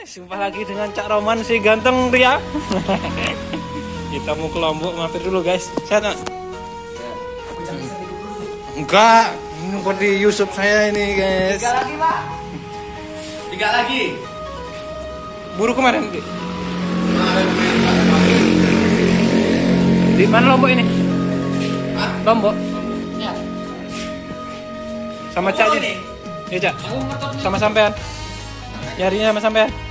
guys, jumpa lagi dengan Cak Roman si ganteng Ria. Kita mau ke Lombok, mampir dulu guys. Sehat nggak? Enggak, ini seperti Yusuf saya ini guys. Tiga lagi pak. Tiga lagi. Buru kemarin. Di, di mana Lombok ini? Lombok. Ya. Sama Cak jadi. Ya Cak, sama sampean. Nyarinya sama sampean.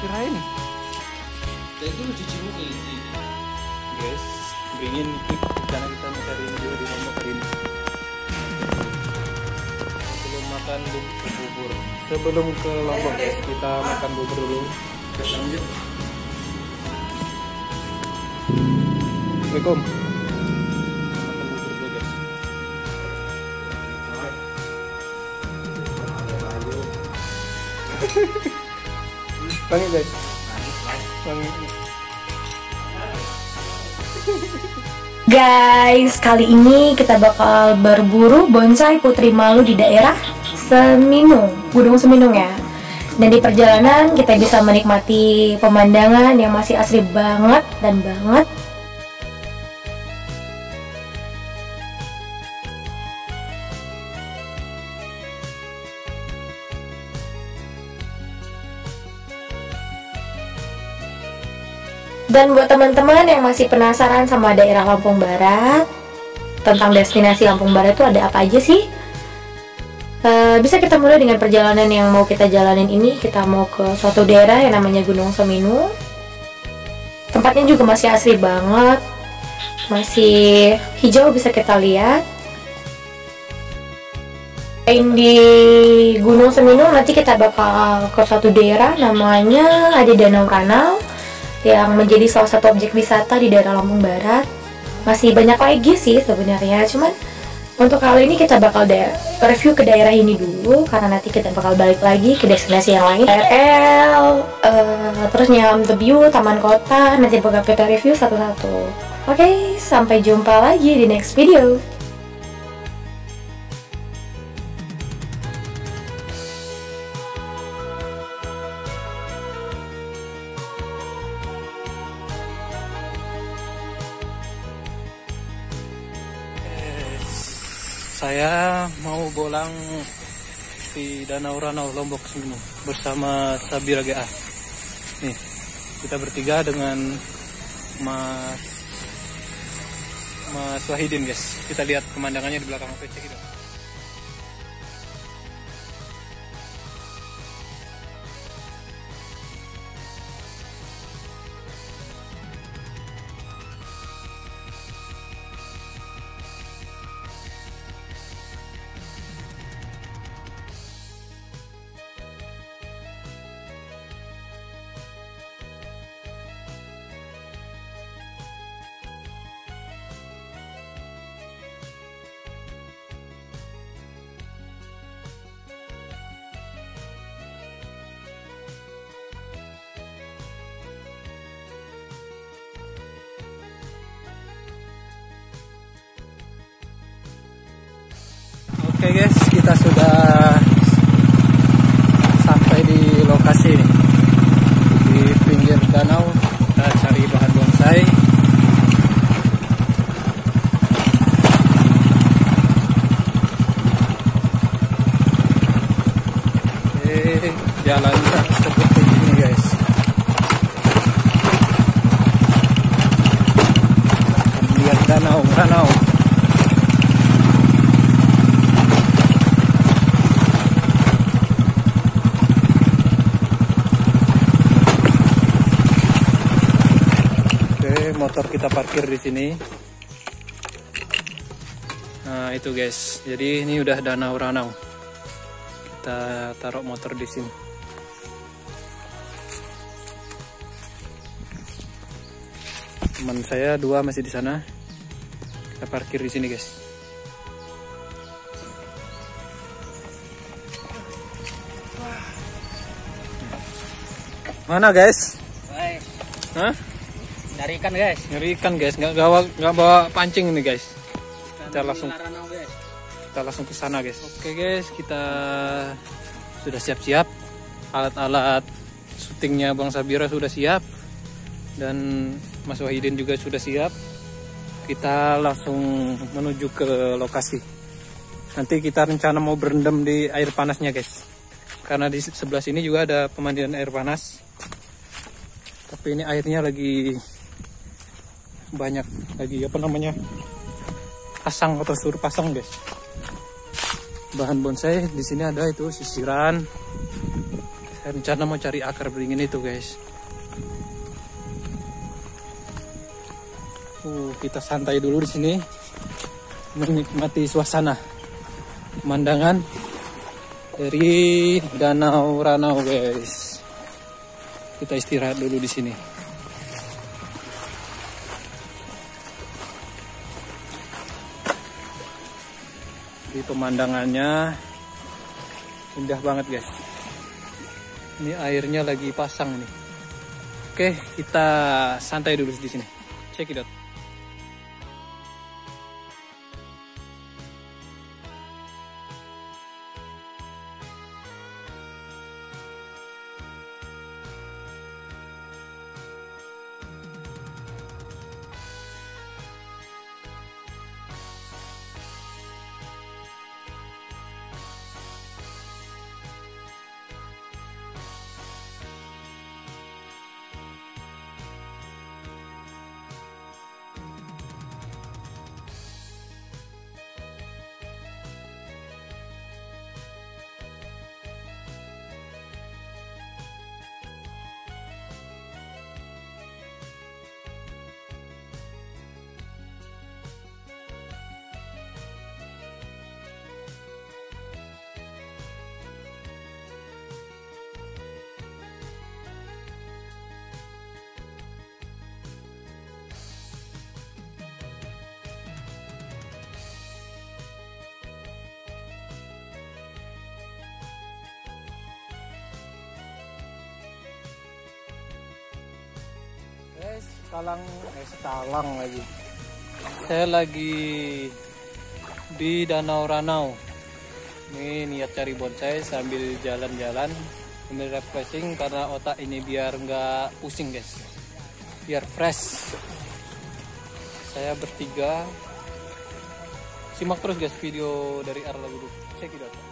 Kirain. Dan itu lu cuci muka ini. Guys, ingin karena kita mencari juga di Lombok hari ini. Sebelum makan bu- bubur, sebelum ke Lombok guys, kita makan bubur dulu. Lanjut. Assalamualaikum. Bangi guys. Guys, kali ini kita bakal berburu bonsai putri malu di daerah Seminung, Gunung Seminung ya. Dan di perjalanan kita bisa menikmati pemandangan yang masih asri banget dan banget. Dan buat teman-teman yang masih penasaran sama daerah Lampung Barat, tentang destinasi Lampung Barat itu ada apa aja sih? Eh, bisa kita mulai dengan perjalanan yang mau kita jalanin ini. Kita mau ke suatu daerah yang namanya Gunung Seminu. Tempatnya juga masih asri banget, masih hijau bisa kita lihat. Di Gunung Seminu, nanti kita bakal ke suatu daerah namanya ada Danau Ranau yang menjadi salah satu objek wisata di daerah Lampung Barat. Masih banyak lagi sih sebenarnya, cuman untuk kali ini kita bakal review ke daerah ini dulu karena nanti kita bakal balik lagi ke destinasi yang lain. KRL, eh, terus Nyelam The View, Taman Kota, nanti bakal kita review satu-satu. Oke, sampai jumpa lagi di next video. Saya mau bolang di Danau Ranau Lombok Seminu bersama Sabira GA. Nih, kita bertiga dengan Mas Mas Wahidin guys. Kita lihat pemandangannya di belakang PC kita. Oke guys, kita sudah sampai di lokasi ini. Di pinggir danau, kita cari bahan bonsai. Oke, jalannya seperti ini guys. Lihat danau, danau. Oke, motor kita parkir di sini. Nah, itu guys. Jadi ini udah danau ranau. Kita taruh motor di sini. Teman saya dua masih di sana. Kita parkir di sini, guys. Mana, guys? Hah? Cari ikan guys. Nyari ikan guys, nggak bawa nggak bawa pancing ini guys. Kita langsung Laranau, guys. kita langsung ke sana guys. Oke guys, kita sudah siap-siap. alat-alat syutingnya Bang Sabira sudah siap dan Mas Wahidin juga sudah siap kita langsung menuju ke lokasi nanti kita rencana mau berendam di air panasnya guys karena di sebelah sini juga ada pemandian air panas tapi ini airnya lagi banyak lagi apa namanya pasang atau suruh pasang guys. Bahan bonsai di sini ada itu sisiran. Saya rencana mau cari akar beringin itu guys. Uh kita santai dulu di sini menikmati suasana pemandangan dari danau Ranau guys. Kita istirahat dulu di sini di pemandangannya indah banget guys. Ini airnya lagi pasang nih. Oke kita santai dulu di sini. Check it out guys kalang eh sekalang lagi. Saya lagi di danau Ranau. Ini niat cari bonsai sambil jalan-jalan sambil refreshing karena otak ini biar nggak pusing guys. Biar fresh. Saya bertiga. Simak terus guys video dari Arla dulu cek it out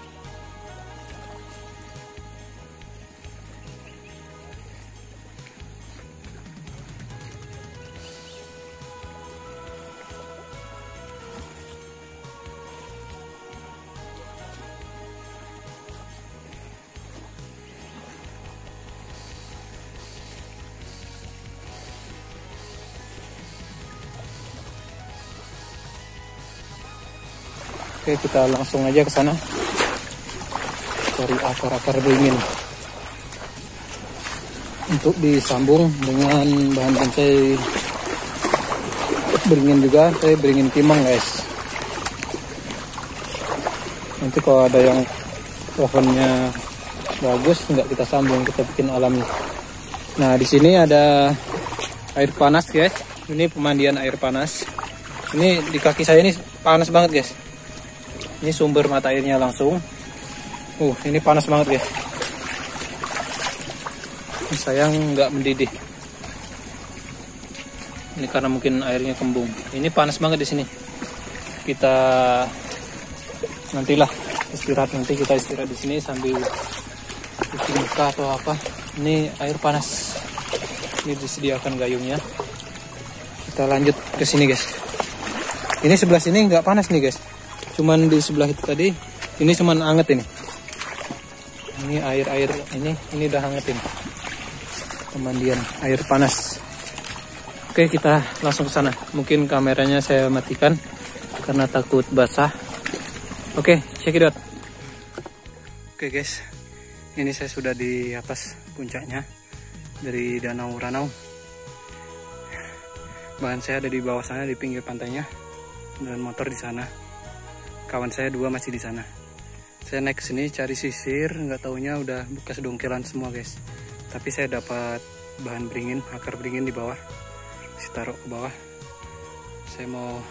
Oke, kita langsung aja ke sana. Cari akar-akar beringin. Untuk disambung dengan bahan bonsai beringin juga, saya beringin timang guys. Nanti kalau ada yang pohonnya bagus, nggak kita sambung, kita bikin alami. Nah, di sini ada air panas guys. Ini pemandian air panas. Ini di kaki saya ini panas banget guys ini sumber mata airnya langsung. Uh ini panas banget ini sayang nggak mendidih. Ini karena mungkin airnya kembung. Ini panas banget di sini. Kita nantilah istirahat nanti kita istirahat di sini sambil cuci muka atau apa. Ini air panas. Ini disediakan gayungnya. Kita lanjut ke sini guys. Ini sebelah sini nggak panas nih guys cuman di sebelah itu tadi. Ini cuman anget ini. Ini air air ini ini udah hangat ini pemandian air panas. Oke kita langsung ke sana. Mungkin kameranya saya matikan karena takut basah. Oke check it out. Oke guys. Ini saya sudah di atas puncaknya dari danau Ranau. Bahan saya ada di bawah sana di pinggir pantainya. Dan motor di sana kawan saya dua masih di sana. Saya naik ke sini cari sisir nggak taunya udah bekas dongkelan semua guys. Tapi saya dapat bahan beringin akar beringin di bawah. Saya taruh ke bawah. Saya mau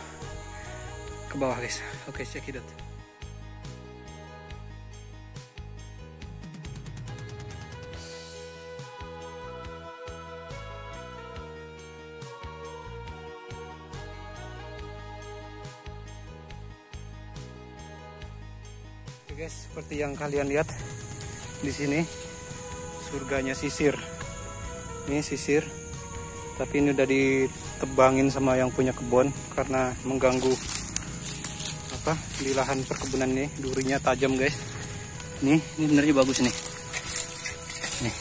ke bawah guys. Oke check it out seperti yang kalian lihat di sini surganya sisir. Ini sisir, tapi ini udah ditebangin sama yang punya kebun karena mengganggu apa di lahan perkebunan ini. Durinya tajam guys. Nih, ini benernya bagus nih. Nih,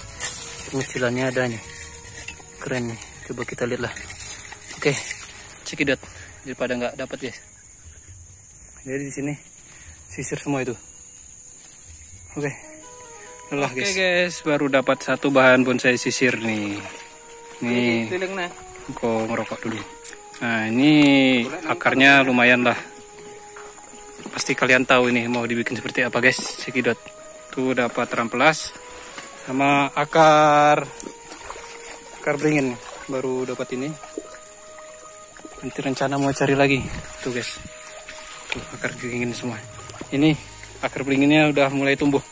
kecilannya ada nih. Keren nih. Coba kita lihat lah. Oke, cekidot daripada nggak dapat guys. Jadi di sini sisir semua itu. Oke. Lelah guys. Oke guys, baru dapat satu bahan bonsai sisir nih. Nih, kok ngerokok dulu. Nah, ini akarnya lumayan lah. Pasti kalian tahu ini mau dibikin seperti apa guys, cekidot. Tuh dapat rampelas sama akar akar beringin baru dapat ini. Nanti rencana mau cari lagi. Tuh guys. Tuh akar beringin semua. Ini akar beringinnya udah mulai tumbuh.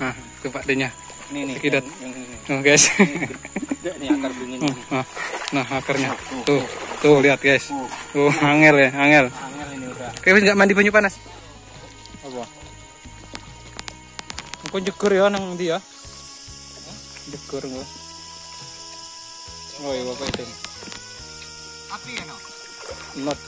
Nah, itu Pak D-nya. Ini nih. Cekidot. Yang, yang, ini. Tuh guys. Gede nih akar beringin. Nah, nah akarnya. Tuh, tuh lihat guys. Tuh angel ya, angel. Angel ini udah. Kevin nggak mandi banyu panas? Apa? Kau jekur ya nang dia. Jekur gua. Oh iya bapak itu. Api ya no. Not.